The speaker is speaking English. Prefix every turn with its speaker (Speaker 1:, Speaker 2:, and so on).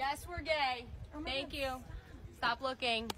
Speaker 1: Yes, we're gay.
Speaker 2: Oh
Speaker 1: Thank
Speaker 2: God,
Speaker 1: you. Stop looking.